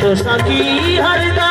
তো সাথী হারদা।